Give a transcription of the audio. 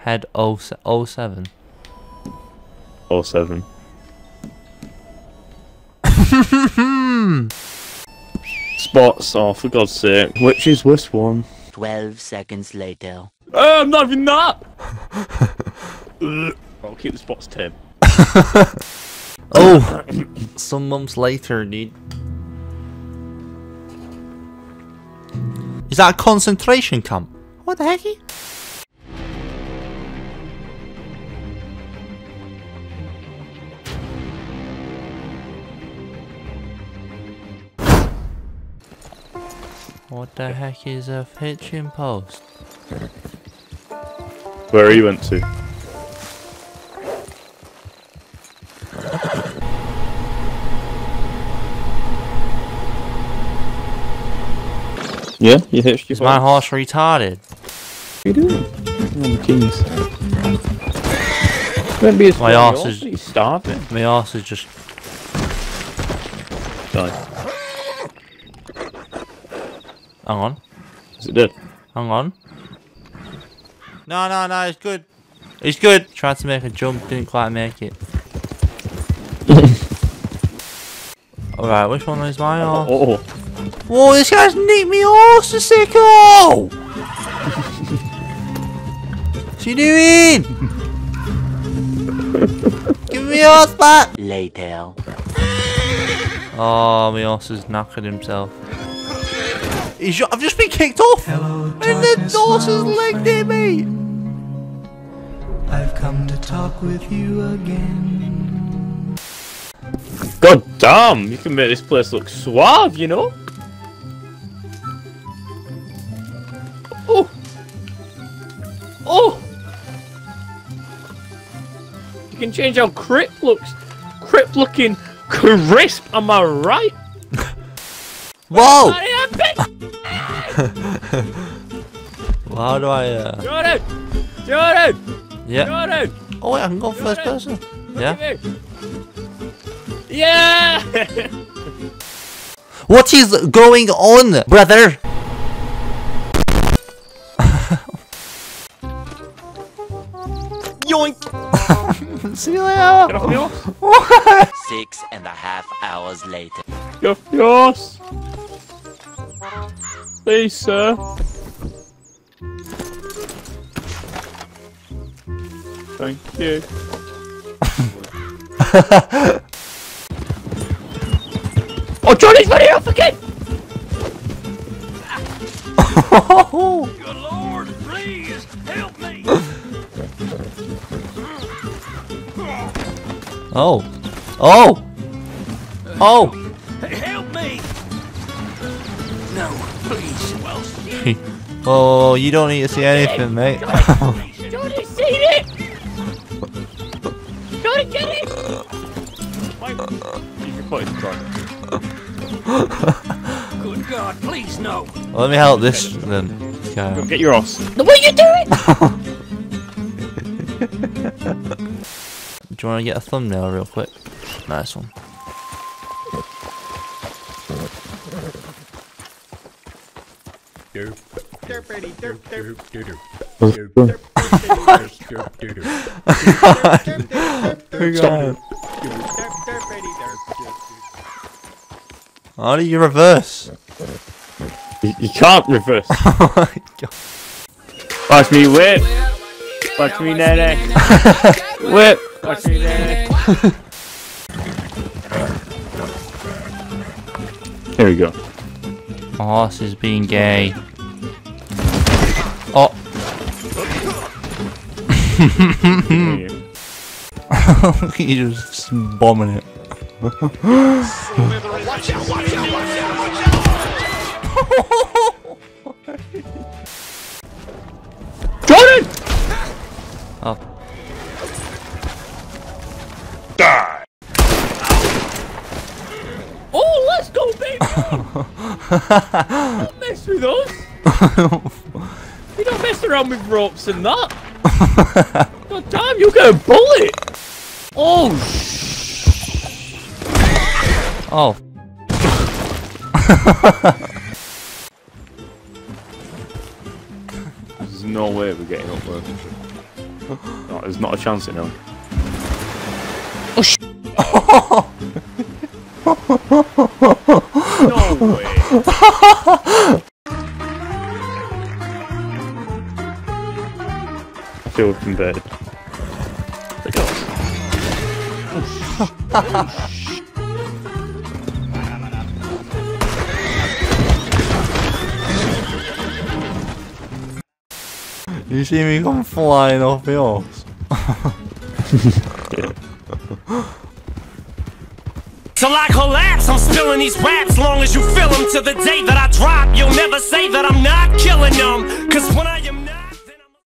Head 0, 07. 07. Spots, oh, for God's sake. Which is worst one? 12 seconds later. Oh, I'm not even that! I'll keep the spots tame. Oh! Some months later, dude. Is that a concentration camp? What the heck? What the heck is a hitching post? Where he went to? Yeah, you hitched your Is my horse retarded? What are you doing? Oh, the keys. Won't be as My fun, arse yours, is- He's starving. My horse is just. Die. Hang on. Is it dead? Hang on. No, no, no, it's good. It's good. Tried to make a jump, didn't quite make it. Alright, which one is my horse? Oh, oh, oh, Whoa, this guy's nicked me horse, the sicko! What's he doing? Give me your horse back! Later. Oh, my horse has knackered himself. He's, ju- I've just been kicked off! and the horse has legged at me! I've come to talk with you again. God damn! You can make this place look suave, you know? Oh! Oh! You can change how Crypt looks. Crypt looking crisp, am I right? Whoa! Bloody hell, bitch! Well, how do I, uh... Jordan! Jordan! Yeah. Jordan! Oh, wait, I can go first person. Yeah? Yeah! What is going on, brother? Yoink! See you later. Get off me horse! Six and a half hours later. Get off me horse! Please, sir. Thank you. oh, Johnny's running off again! Good Lord, please help me! Oh. Oh. Oh. Oh, you don't need to see anything, mate. Johnny's seen it! Johnny, get it! You can put it Good God, please no! Let me help this then. guy. Go get your horse. Do you want to get a thumbnail real quick? Nice one. How do you reverse? You, you can't reverse. oh my god. Watch me whip. Watch me nae nae. whip. Watch me nae nae. Here we go. My horse is being gay. Oh. He's just bombing it. Jordan! Oh. Die! Oh, let's go, baby! don't mess with us. You don't mess around with ropes and that. God damn, you get a bullet. Oh, sh- Oh. There's no way we're getting up there. Oh, there's not a chance in hell. Oh, no way. Still converted. Look at You see me come flying off the horse. Till I collapse, I'm spilling these raps long as you feel them. To the day that I drop, you'll never say that I'm not killing them. Cause when I